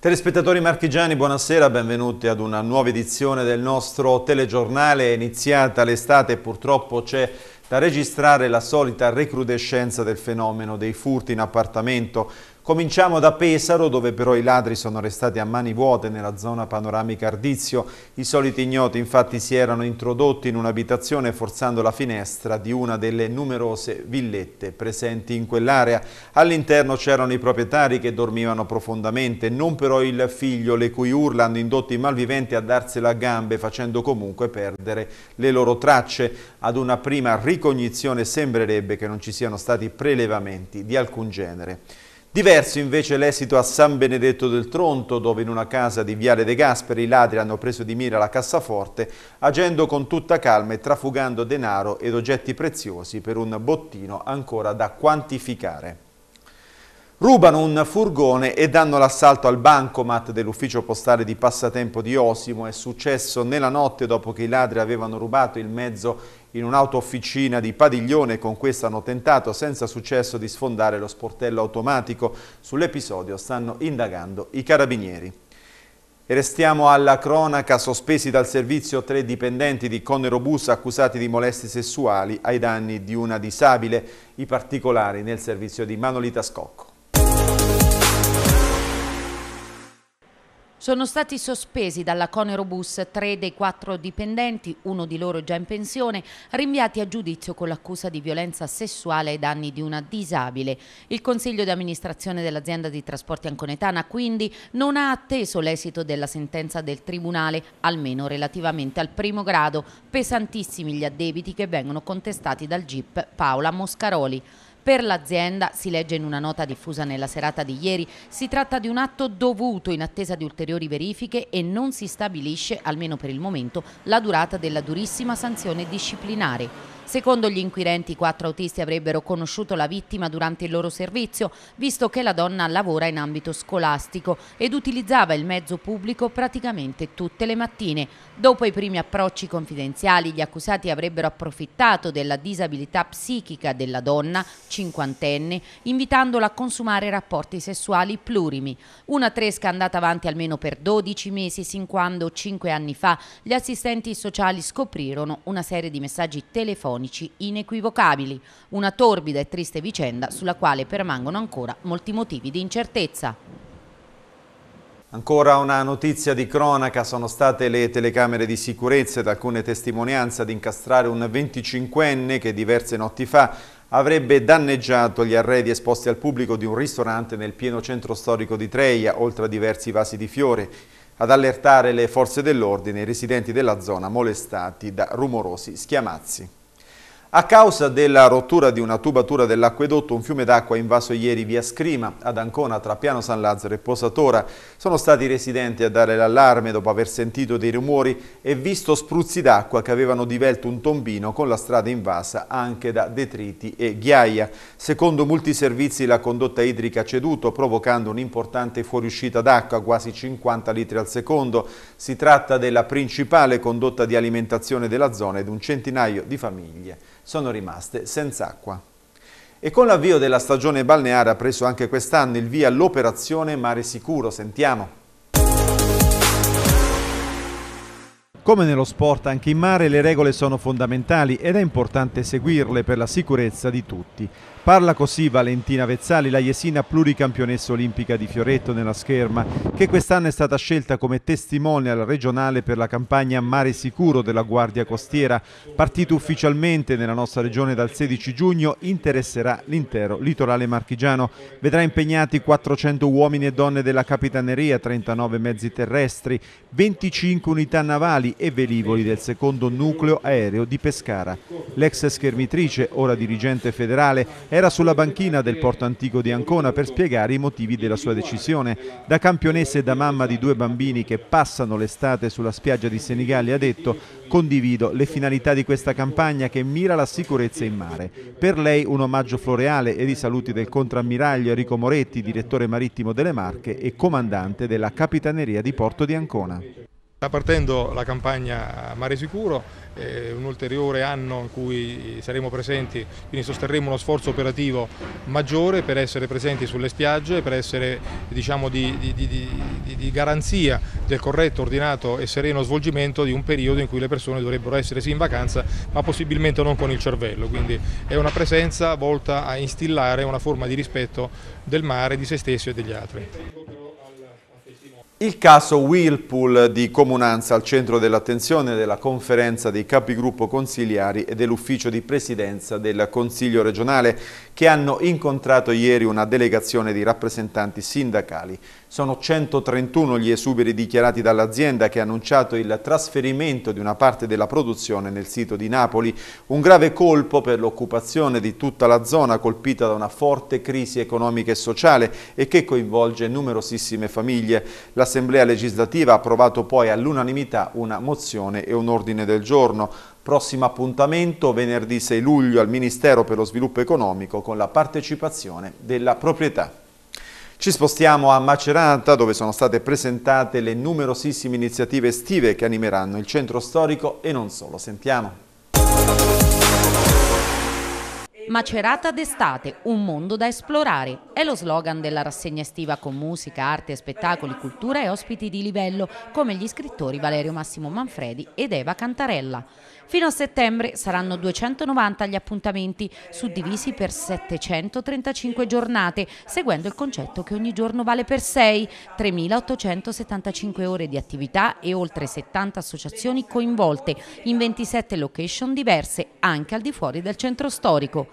Telespettatori marchigiani, buonasera, benvenuti ad una nuova edizione del nostro telegiornale. È iniziata l'estate e purtroppo c'è da registrare la solita recrudescenza del fenomeno dei furti in appartamento. Cominciamo da Pesaro, dove però i ladri sono restati a mani vuote nella zona panoramica Ardizio. I soliti ignoti infatti si erano introdotti in un'abitazione forzando la finestra di una delle numerose villette presenti in quell'area. All'interno c'erano i proprietari che dormivano profondamente, non però il figlio, le cui urla hanno indotto i malviventi a darsela a gambe facendo comunque perdere le loro tracce. Ad una prima ricognizione sembrerebbe che non ci siano stati prelevamenti di alcun genere. Diverso invece l'esito a San Benedetto del Tronto, dove in una casa di Viale De Gasperi i ladri hanno preso di mira la cassaforte, agendo con tutta calma e trafugando denaro ed oggetti preziosi per un bottino ancora da quantificare. Rubano un furgone e danno l'assalto al bancomat dell'ufficio postale di passatempo di Osimo. È successo nella notte dopo che i ladri avevano rubato il mezzo in un'auto-officina di Padiglione. Con questo hanno tentato senza successo di sfondare lo sportello automatico. Sull'episodio stanno indagando i carabinieri. E restiamo alla cronaca, sospesi dal servizio tre dipendenti di Conero Bus accusati di molestie sessuali ai danni di una disabile, i particolari nel servizio di Manolita Scocco. Sono stati sospesi dalla Conerobus tre dei quattro dipendenti, uno di loro già in pensione, rinviati a giudizio con l'accusa di violenza sessuale ai danni di una disabile. Il Consiglio di amministrazione dell'azienda di trasporti anconetana quindi non ha atteso l'esito della sentenza del Tribunale, almeno relativamente al primo grado, pesantissimi gli addebiti che vengono contestati dal GIP Paola Moscaroli. Per l'azienda, si legge in una nota diffusa nella serata di ieri, si tratta di un atto dovuto in attesa di ulteriori verifiche e non si stabilisce, almeno per il momento, la durata della durissima sanzione disciplinare. Secondo gli inquirenti, i quattro autisti avrebbero conosciuto la vittima durante il loro servizio, visto che la donna lavora in ambito scolastico ed utilizzava il mezzo pubblico praticamente tutte le mattine. Dopo i primi approcci confidenziali, gli accusati avrebbero approfittato della disabilità psichica della donna, cinquantenne, invitandola a consumare rapporti sessuali plurimi. Una tresca andata avanti almeno per 12 mesi, sin quando, cinque anni fa, gli assistenti sociali scoprirono una serie di messaggi telefonici inequivocabili, una torbida e triste vicenda sulla quale permangono ancora molti motivi di incertezza. Ancora una notizia di cronaca, sono state le telecamere di sicurezza ed alcune testimonianze ad incastrare un 25enne che diverse notti fa avrebbe danneggiato gli arredi esposti al pubblico di un ristorante nel pieno centro storico di Treia, oltre a diversi vasi di fiore, ad allertare le forze dell'ordine i residenti della zona molestati da rumorosi schiamazzi. A causa della rottura di una tubatura dell'acquedotto, un fiume d'acqua invaso ieri via Scrima, ad Ancona, tra Piano San Lazzaro e Posatora. Sono stati i residenti a dare l'allarme dopo aver sentito dei rumori e visto spruzzi d'acqua che avevano divelto un tombino con la strada invasa anche da detriti e ghiaia. Secondo molti servizi la condotta idrica ha ceduto, provocando un'importante fuoriuscita d'acqua, quasi 50 litri al secondo. Si tratta della principale condotta di alimentazione della zona ed un centinaio di famiglie sono rimaste senza acqua. E con l'avvio della stagione balneare ha preso anche quest'anno il via l'operazione Mare Sicuro. Sentiamo. Come nello sport, anche in mare le regole sono fondamentali ed è importante seguirle per la sicurezza di tutti. Parla così Valentina Vezzali, la Jesina pluricampionessa olimpica di Fioretto nella scherma, che quest'anno è stata scelta come testimonial regionale per la campagna Mare Sicuro della Guardia Costiera. Partito ufficialmente nella nostra regione dal 16 giugno, interesserà l'intero litorale marchigiano. Vedrà impegnati 400 uomini e donne della Capitaneria, 39 mezzi terrestri, 25 unità navali e velivoli del secondo nucleo aereo di Pescara. L'ex schermitrice, ora dirigente federale, era sulla banchina del porto antico di Ancona per spiegare i motivi della sua decisione. Da campionessa e da mamma di due bambini che passano l'estate sulla spiaggia di Senigallia ha detto condivido le finalità di questa campagna che mira la sicurezza in mare. Per lei un omaggio floreale ed i saluti del contrammiraglio Enrico Moretti, direttore marittimo delle Marche e comandante della Capitaneria di Porto di Ancona. Sta partendo la campagna Mare Sicuro, eh, un ulteriore anno in cui saremo presenti, quindi sosterremo uno sforzo operativo maggiore per essere presenti sulle spiagge, per essere diciamo, di, di, di, di, garanzia del corretto, ordinato e sereno svolgimento di un periodo in cui le persone dovrebbero essere sì in vacanza ma possibilmente non con il cervello, quindi è una presenza volta a instillare una forma di rispetto del mare, di se stesso e degli altri. Il caso Whirlpool di Comunanza al centro dell'attenzione della conferenza dei capigruppo consigliari e dell'ufficio di presidenza del Consiglio regionale che hanno incontrato ieri una delegazione di rappresentanti sindacali. Sono 131 gli esuberi dichiarati dall'azienda che ha annunciato il trasferimento di una parte della produzione nel sito di Napoli, un grave colpo per l'occupazione di tutta la zona colpita da una forte crisi economica e sociale e che coinvolge numerosissime famiglie. L'Assemblea legislativa ha approvato poi all'unanimità una mozione e un ordine del giorno. Prossimo appuntamento venerdì 6 luglio al Ministero per lo Sviluppo Economico con la partecipazione della proprietà. Ci spostiamo a Macerata dove sono state presentate le numerosissime iniziative estive che animeranno il centro storico e non solo. Sentiamo. Macerata d'estate, un mondo da esplorare. È lo slogan della rassegna estiva con musica, arte, spettacoli, cultura e ospiti di livello come gli scrittori Valerio Massimo Manfredi ed Eva Cantarella. Fino a settembre saranno 290 gli appuntamenti, suddivisi per 735 giornate, seguendo il concetto che ogni giorno vale per 6, 3.875 ore di attività e oltre 70 associazioni coinvolte in 27 location diverse, anche al di fuori del centro storico.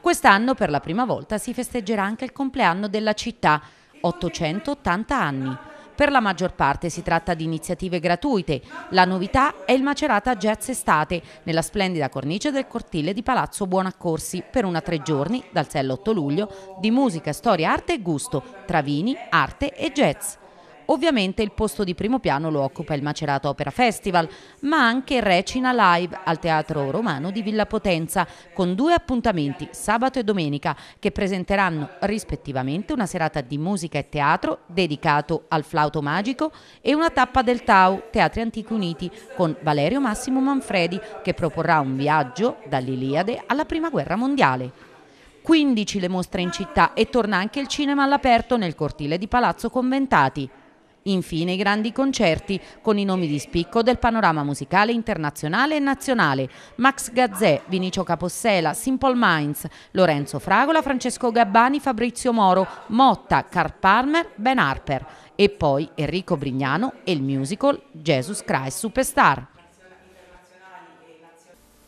Quest'anno per la prima volta si festeggerà anche il compleanno della città, 880 anni. Per la maggior parte si tratta di iniziative gratuite. La novità è il Macerata Jazz Estate, nella splendida cornice del cortile di Palazzo Buonaccorsi, per una tre giorni, dal 6 all'8 luglio, di musica, storia, arte e gusto, tra vini, arte e jazz. Ovviamente il posto di primo piano lo occupa il Macerato Opera Festival, ma anche Recina Live al Teatro Romano di Villa Potenza, con due appuntamenti, sabato e domenica, che presenteranno rispettivamente una serata di musica e teatro dedicato al flauto magico e una tappa del Tau, Teatri Antichi Uniti, con Valerio Massimo Manfredi, che proporrà un viaggio dall'Iliade alla Prima Guerra Mondiale. 15 le mostre in città e torna anche il cinema all'aperto nel cortile di Palazzo Conventati. Infine i grandi concerti con i nomi di spicco del panorama musicale internazionale e nazionale. Max Gazzè, Vinicio Capossela, Simple Minds, Lorenzo Fragola, Francesco Gabbani, Fabrizio Moro, Motta, Carl Palmer, Ben Harper e poi Enrico Brignano e il musical Jesus Christ Superstar.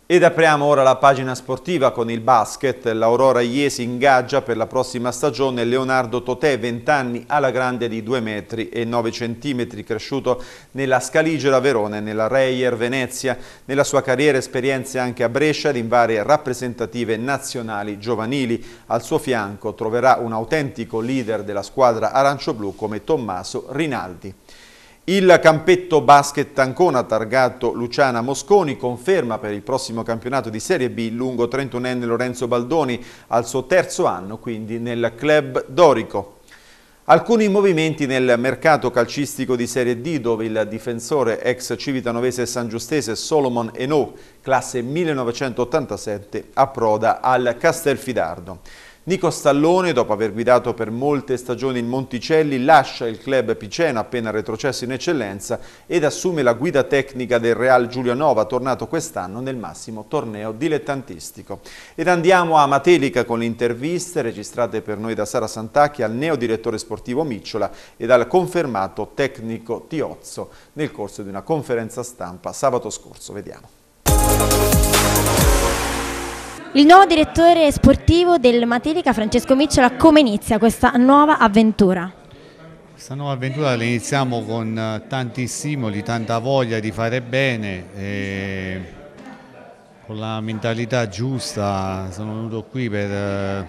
Ed apriamo ora la pagina sportiva con il basket. L'Aurora Iesi ingaggia per la prossima stagione Leonardo Totè, 20 anni, alla grande di 2 metri e 9 centimetri, cresciuto nella Scaligera Verona e nella Reyer Venezia. Nella sua carriera esperienze anche a Brescia ed in varie rappresentative nazionali giovanili. Al suo fianco troverà un autentico leader della squadra arancio-blu come Tommaso Rinaldi. Il campetto basket Ancona targato Luciana Mosconi conferma per il prossimo campionato di Serie B lungo 31enne Lorenzo Baldoni al suo terzo anno quindi nel club dorico. Alcuni movimenti nel mercato calcistico di Serie D dove il difensore ex Civitanovese e San Giustese Solomon Eno, classe 1987, approda al Castelfidardo. Nico Stallone, dopo aver guidato per molte stagioni il Monticelli, lascia il club piceno appena retrocesso in eccellenza ed assume la guida tecnica del Real Giulianova, tornato quest'anno nel massimo torneo dilettantistico. Ed andiamo a Matelica con le interviste registrate per noi da Sara Santacchi al neodirettore sportivo Micciola e dal confermato tecnico Tiozzo nel corso di una conferenza stampa sabato scorso. Vediamo. Il nuovo direttore sportivo del Matelica, Francesco Micciola, come inizia questa nuova avventura? Questa nuova avventura la iniziamo con eh, tanti stimoli, tanta voglia di fare bene, con la mentalità giusta sono venuto qui per, eh,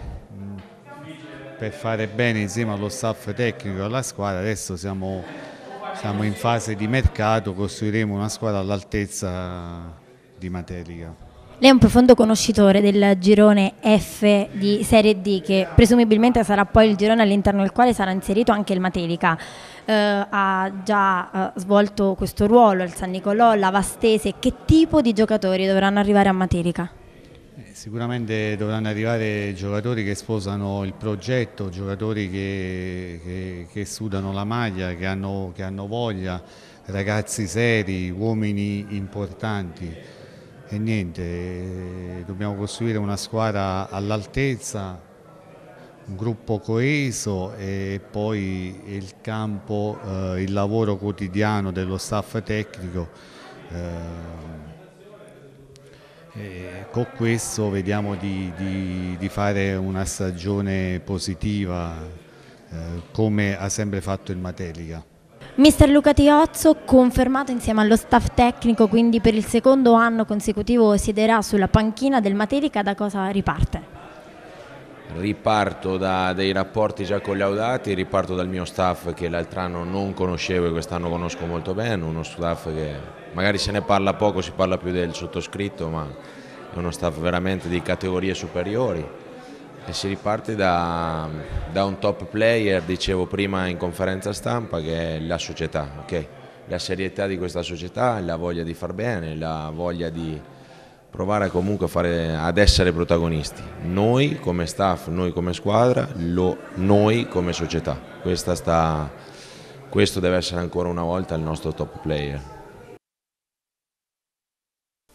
per, fare bene insieme allo staff tecnico e alla squadra, adesso siamo, siamo in fase di mercato, costruiremo una squadra all'altezza di Matelica. Lei è un profondo conoscitore del girone F di Serie D, che presumibilmente sarà poi il girone all'interno del quale sarà inserito anche il Matelica. Eh, ha già eh, svolto questo ruolo il San Nicolò, la Vastese. Che tipo di giocatori dovranno arrivare a Matelica? Eh, sicuramente dovranno arrivare giocatori che sposano il progetto, giocatori che, che, che sudano la maglia, che hanno, che hanno voglia, ragazzi seri, uomini importanti e niente, dobbiamo costruire una squadra all'altezza, un gruppo coeso e poi il campo, eh, il lavoro quotidiano dello staff tecnico. Eh, con questo vediamo di, di, di, fare una stagione positiva eh, come ha sempre fatto il Matelica. Mister Luca Tiozzo confermato insieme allo staff tecnico, quindi per il secondo anno consecutivo siederà sulla panchina del Materica, da cosa riparte? Riparto da dei rapporti già collaudati, riparto dal mio staff che l'altro anno non conoscevo e quest'anno conosco molto bene, uno staff che magari se ne parla poco, si parla più del sottoscritto, ma è uno staff veramente di categorie superiori si riparte da, da, un top player, dicevo prima in conferenza stampa, che è la società, okay? la serietà di questa società, la voglia di far bene, la voglia di provare comunque fare, ad essere protagonisti, noi come staff, noi come squadra, lo, noi come società, sta, questo deve essere ancora una volta il nostro top player.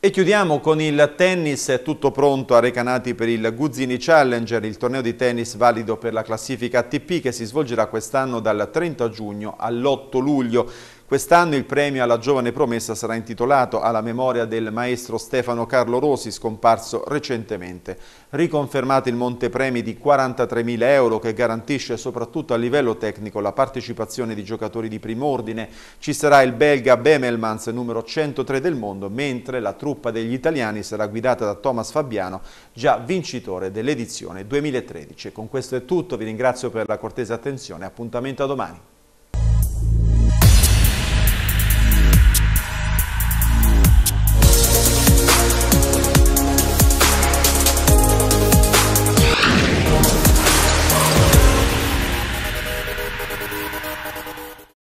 E chiudiamo con il tennis, è tutto pronto a Recanati per il Guzzini Challenger, il torneo di tennis valido per la classifica ATP che si svolgerà quest'anno dal 30 giugno all'8 luglio. Quest'anno il premio alla giovane promessa sarà intitolato alla memoria del maestro Stefano Carlo Rosi, scomparso recentemente. Riconfermato il montepremi di 43.000 euro che garantisce soprattutto a livello tecnico la partecipazione di giocatori di primo ordine, ci sarà il belga Bemelmans, numero 103 del mondo, mentre la truppa degli italiani sarà guidata da Thomas Fabiano, già vincitore dell'edizione 2013. Con questo è tutto, vi ringrazio per la cortese attenzione, appuntamento a domani.